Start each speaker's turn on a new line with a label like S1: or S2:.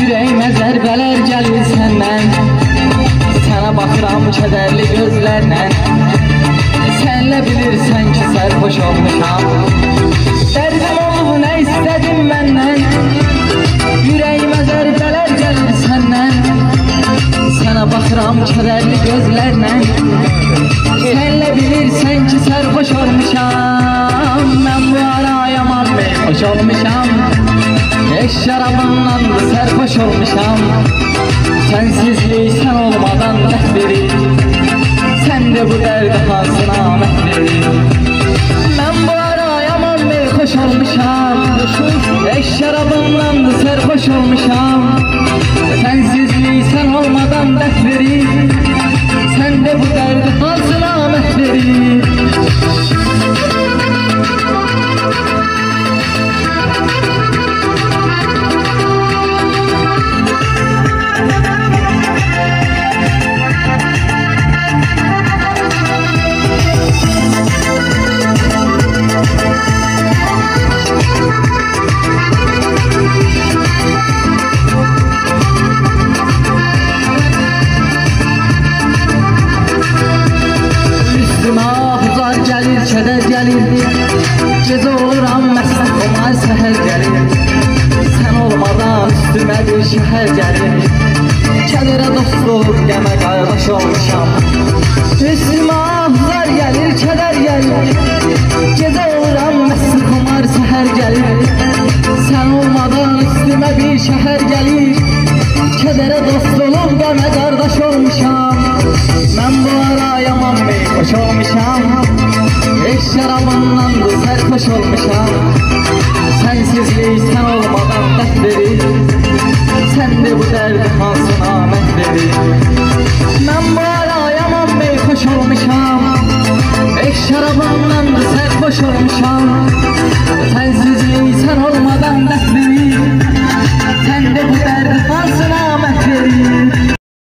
S1: Yüreğime zərbələr gəlir səndən Sənə baxıram kədərli gözlərlə Sənlə bilirsən ki, sərboş olmuşam. Dərdim olub nə istədim məndən Yüreğime zərbələr gəlir səndən Sənə baxıram kədərli gözlərlə Sənlə bilirsən ki, sərboş olmuşam. Mən bu arayamam, boş olmuşam. Eş şarabından Sensizliği sen olmadan rehberi gelir Gece oluram məsəl olmaz səhər gəlir Sən olmadan üstümə bir şəhər gəlir Kədərə dost olub qəmə qardaş olmuşam Üstümə huzar gəlir, kədər gəlir Gecə oluram məsəl olmaz səhər gəlir Sən olmadan üstümə bir şəhər gəlir Kədərə dost olub qəmə qardaş olmuşam. Mən bu ara yaman bir hoş olmuşam Da serhoş olmuşam Sensizlik sen olmadan dert verir Sen de bu derdi hansına mehveri Ben bu ara yaman bir hoş olmuşam Eş şarabından da serhoş olmuşam